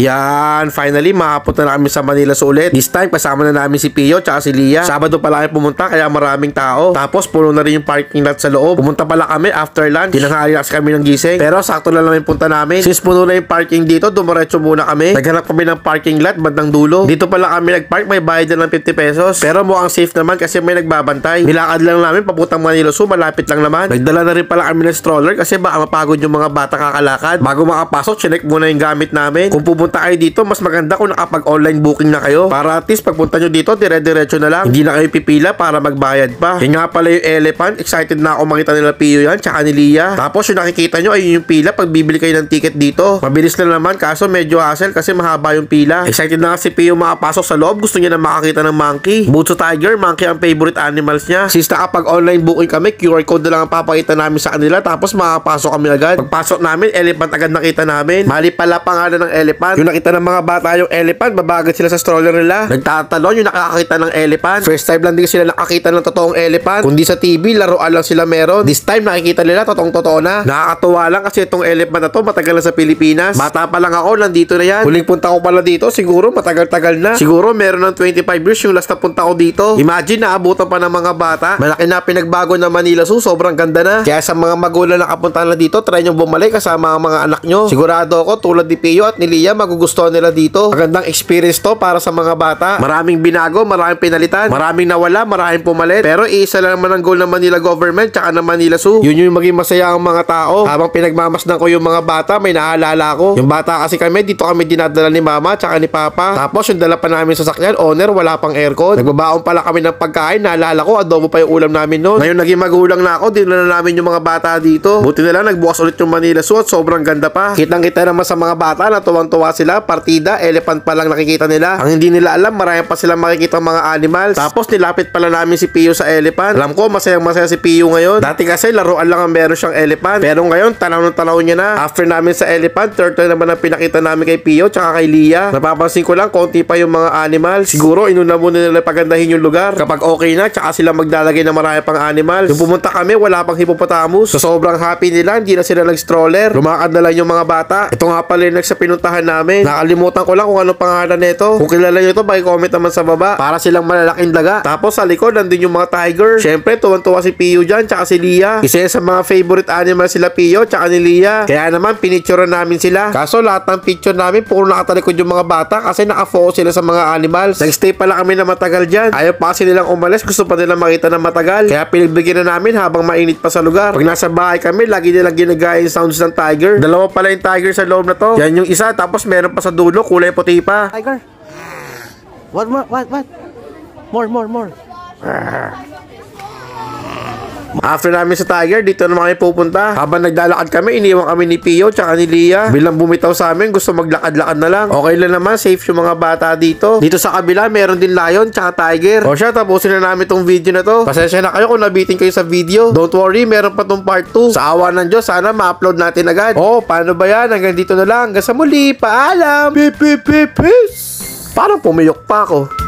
Yan, finally, makapunta na kami sa Manila ulit. This time, kasama na namin si Pio tsaka si Lia. Sabado pala kami pumunta, kaya maraming tao. Tapos, puno na rin yung parking lot sa loob. Pumunta pala kami after lunch. Tinanghali kasi kami ng gising. Pero, sakto lang namin punta namin. Since puno na yung parking dito, dumiretso muna kami. Naghanap kami ng parking lot, bandang dulo. Dito pala kami nagpark, may bayad na ng 50 pesos. Pero mukhang safe naman kasi may nagbabantay. Nilakad lang namin papuntang Manila Zoo, malapit lang naman. Nagdala na rin pala kami ng stroller kasi baka mapagod yung mga bata kakalakad. Bago makapasok, chinek muna yung gamit namin. Kung pupunta kayo dito, mas maganda kung nakapag-online booking na kayo. Para at least pagpunta nyo dito, dire-diretso na lang. Hindi na kayo pipila para magbayad pa. Yung nga pala yung elephant, excited na ako makita nila Pio yan, tsaka ni Lia. Tapos yung nakikita nyo ay yung pila pag bibili kayo ng ticket dito. Mabilis na naman, kaso medyo hassle kasi mahaba yung pila. Excited na kasi Pio makapasok sa loob, gusto niya na makakita ng monkey. Butso tiger, monkey ang favorite animals niya. Since nakapag-online booking kami, QR code na lang ang papakita namin sa kanila tapos makapasok kami agad. Pagpasok namin, elephant agad nakita namin. Mali pala pangalan ng elephant. Yung nakita ng mga bata yung elephant, babagat sila sa stroller nila. Nagtatalon yung nakakakita ng elephant. First time lang din sila nakakita ng totoong elephant. Kundi sa TV, laruan lang sila meron. This time nakikita nila totoong totoo na. Nakakatuwa lang kasi itong elephant na to matagal na sa Pilipinas. Bata pa lang ako, nandito na yan. Huling punta ko pala dito, siguro matagal-tagal na. Siguro meron ng 25 years yung last na punta ko dito. Imagine naabutan pa ng mga bata. Malaki na pinagbago ng Manila Zoo, sobrang ganda na. Kaya sa mga magulang na kapunta na dito, try nyo bumalik kasama ang mga anak nyo. Sigurado ako tulad ni Pio at ni Lia, magugustuhan nila dito. Magandang experience to para sa mga bata. Maraming binago, maraming pinalitan, maraming nawala, maraming pumalit. Pero isa lang naman ang goal ng Manila government tsaka ng Manila Zoo. Yun yung maging masaya ang mga tao. Habang pinagmamasdan ko yung mga bata, may naalala ko. Yung bata kasi kami, dito kami dinadala ni mama tsaka ni papa. Tapos yung dala pa namin sa sakyan, owner, wala pang aircon. Nagbabaon pala kami ng pagkain, naalala ko, adobo pa yung ulam namin noon. Ngayon naging magulang na ako, dinala na namin yung mga bata dito. Buti na lang, nagbukas ulit yung Manila Zoo at sobrang ganda pa. Kitang kita naman sa mga bata na tuwang-tuwa sila, partida, elephant pa lang nakikita nila. Ang hindi nila alam, marami pa silang makikita mga animals. Tapos nilapit pala namin si Pio sa elephant. Alam ko, masayang masaya si Pio ngayon. Dati kasi laruan lang ang meron siyang elephant. Pero ngayon, tanaw ng tanaw niya na. After namin sa elephant, turtle naman ang pinakita namin kay Pio tsaka kay Lia. Napapansin ko lang, konti pa yung mga animals. Siguro, inuna muna nila pagandahin yung lugar. Kapag okay na, tsaka sila maglalagay ng marami pang animals. Yung pumunta kami, wala pang hippopotamus. So sobrang happy nila, hindi na sila nag-stroller. Lumakad na lang yung mga bata. Ito nga pala yung sa pinuntahan namin. Nakalimutan ko lang kung anong pangalan nito. Kung kilala nyo ito, comment naman sa baba. Para silang malalaking daga. Tapos sa likod, nandun yung mga tiger. Siyempre, tuwan-tuwa si Pio dyan, tsaka si Lia. Isa sa mga favorite animal sila Pio, tsaka ni Lia. Kaya naman, pinicture namin sila. Kaso lahat ng picture namin, puro nakatalikod yung mga bata kasi nakafocus sila sa mga animals. Nag-stay pala kami na matagal dyan. Ayaw pa kasi nilang umalis, gusto pa nilang makita ng matagal. Kaya pinagbigyan na namin habang mainit pa sa lugar. Pag nasa bahay kami, lagi nilang ginagaya yung sounds ng tiger. Dalawa pala yung tiger sa loob na to. Yan yung isa, tapos meron pa sa dulo, kulay puti pa. Tiger. What, what, what? More, more, more. After namin sa Tiger, dito naman kami pupunta. Habang naglalakad kami, iniwan kami ni Pio tsaka ni Lia. Bilang bumitaw sa amin, gusto maglakad-lakad na lang. Okay lang naman, safe yung mga bata dito. Dito sa kabila, meron din lion tsaka tiger. O siya, tapusin na namin tong video na to. Pasensya na kayo kung nabitin kayo sa video. Don't worry, meron pa tong part 2. Sa awa ng Diyos, sana ma-upload natin agad. Oh, paano ba yan? Hanggang dito na lang. Hanggang sa muli, paalam! Peace! Parang pumiyok pa ako.